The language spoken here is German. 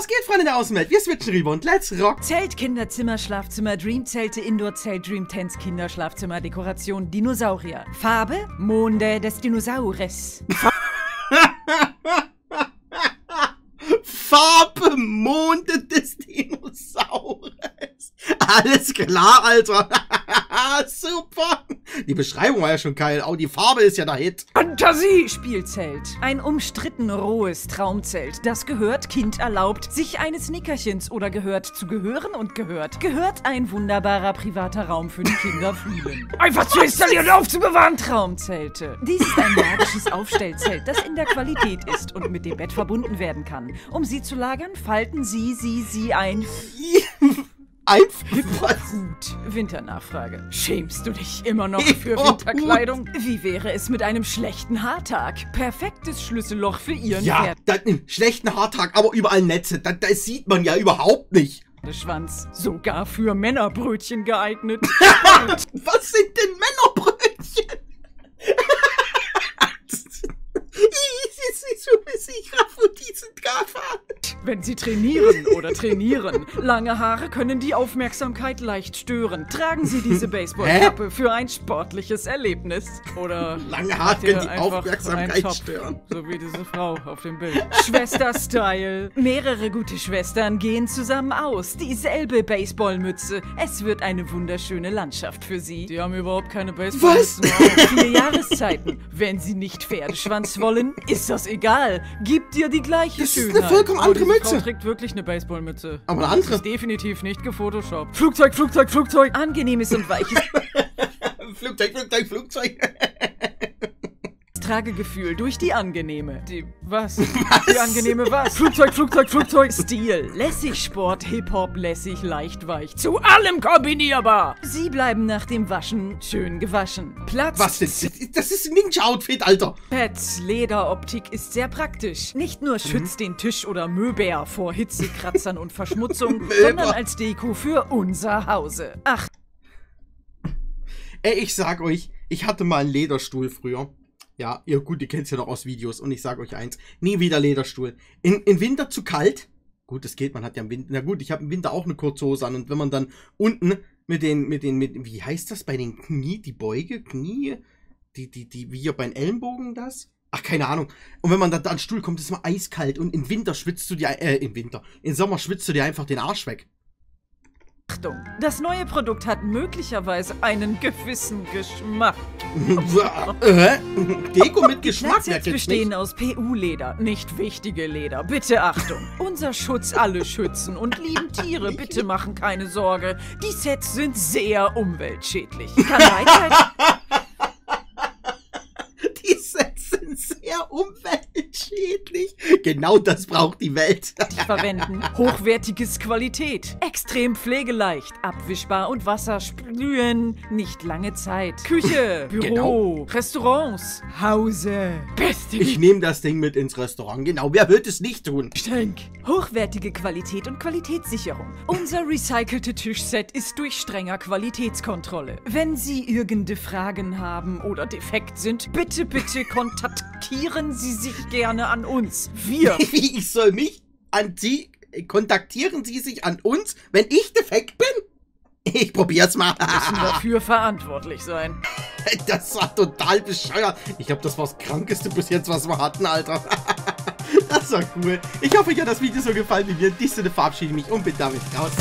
Was geht, Freunde der Außenwelt? Wir switchen rüber und let's rock. Zelt, Kinderzimmer, Schlafzimmer, Dreamzelte, Indoor-Zelt, Dream Tents, Kinderschlafzimmer, Dekoration, Dinosaurier. Farbe? Monde des Dinosaures. Farbe Monde des Dinosaures. Alles klar, Alter. Super. Die Beschreibung war ja schon geil. Auch die Farbe ist ja der Hit. Fantasie-Spielzelt. Ein umstritten rohes Traumzelt. Das gehört Kind erlaubt, sich eines Nickerchens oder gehört zu gehören und gehört. Gehört ein wunderbarer privater Raum für die Kinder fühlen. Einfach zu installieren und aufzubewahren. Traumzelte. Dies ist ein magisches Aufstellzelt, das in der Qualität ist und mit dem Bett verbunden werden kann. Um sie zu lagern, falten Sie, Sie, Sie ein. Einfach. Gut, Winternachfrage. Schämst du dich immer noch für Winterkleidung? Wie wäre es mit einem schlechten Haartag? Perfektes Schlüsselloch für Ihren Ja, das, einen schlechten Haartag, aber überall Netze. Das, das sieht man ja überhaupt nicht. Schwanz. Sogar für Männerbrötchen geeignet. Was sind denn Männerbrötchen? So sicher von diesen Gaffern. Wenn Sie trainieren oder trainieren, lange Haare können die Aufmerksamkeit leicht stören. Tragen Sie diese Baseballkappe für ein sportliches Erlebnis. Oder Lange Haare können die einfach Aufmerksamkeit Topf, stören. So wie diese Frau auf dem Bild. Schwester-Style. Mehrere gute Schwestern gehen zusammen aus. Dieselbe Baseballmütze. Es wird eine wunderschöne Landschaft für Sie. Die haben überhaupt keine Baseballmützen. Vier Jahreszeiten. Wenn Sie nicht Pferdeschwanz wollen, ist das egal. Gib dir die gleiche Das ist eine Schönheit. vollkommen andere Mütze. Frau trägt wirklich eine Baseballmütze. Aber eine Das andere. ist definitiv nicht gefotoshoppt. Flugzeug, Flugzeug, Flugzeug. Angenehmes und weiches Flugzeug, Flugzeug, Flugzeug. Tragegefühl durch die angenehme. Die was? Die angenehme was? Flugzeug, Flugzeug, Flugzeug. Stil, lässig Sport, Hip-Hop, lässig, leicht, weich. Zu allem kombinierbar. Sie bleiben nach dem Waschen schön gewaschen. Platz. Was denn? Das ist ein Ninja-Outfit, Alter. Pets Lederoptik ist sehr praktisch. Nicht nur schützt den Tisch oder Möber vor Hitzekratzern und Verschmutzung, sondern als Deko für unser Hause. Ach, Ey, ich sag euch, ich hatte mal einen Lederstuhl früher. Ja, ihr gut, ihr kennt's ja noch aus Videos. Und ich sag euch eins, nie wieder Lederstuhl. In, in Winter zu kalt. Gut, das geht, man hat ja im Winter, na gut, ich habe im Winter auch eine kurze Hose an. Und wenn man dann unten mit den, mit den, mit, wie heißt das bei den Knie, die Beuge, Knie, die, die, die, wie hier beim Ellenbogen das? Ach, keine Ahnung. Und wenn man dann da an den Stuhl kommt, ist es mal eiskalt. Und im Winter schwitzt du dir, äh, im Winter, im Sommer schwitzt du dir einfach den Arsch weg. Achtung, das neue Produkt hat möglicherweise einen gewissen Geschmack. Deko mit Geschmack, wer Platzsets bestehen nicht? aus PU-Leder, nicht wichtige Leder. Bitte Achtung. Unser Schutz alle schützen und lieben Tiere. Bitte machen keine Sorge. Die Sets sind sehr umweltschädlich. Kann Die Sets sind sehr umweltschädlich. Genau das braucht die Welt. verwenden. Hochwertiges Qualität. Extrem pflegeleicht. Abwischbar und Wasser sprühen. Nicht lange Zeit. Küche. Büro. Genau. Restaurants. Hause. Beste Ich nehme das Ding mit ins Restaurant. Genau, wer wird es nicht tun? Geschenk. Hochwertige Qualität und Qualitätssicherung. Unser recycelte Tischset ist durch strenger Qualitätskontrolle. Wenn Sie irgende Fragen haben oder defekt sind, bitte, bitte kontaktieren Sie sich gerne an uns. Wir Wie, ich soll mich an Sie, kontaktieren Sie sich an uns, wenn ich defekt bin? Ich probier's mal. müssen dafür verantwortlich sein. Das war total bescheuert. Ich glaube, das war das Krankeste bis jetzt, was wir hatten, Alter. Das war cool. Ich hoffe, euch hat das Video so gefallen wie mir. In diesem Sinne verabschiede ich mich und bin damit raus.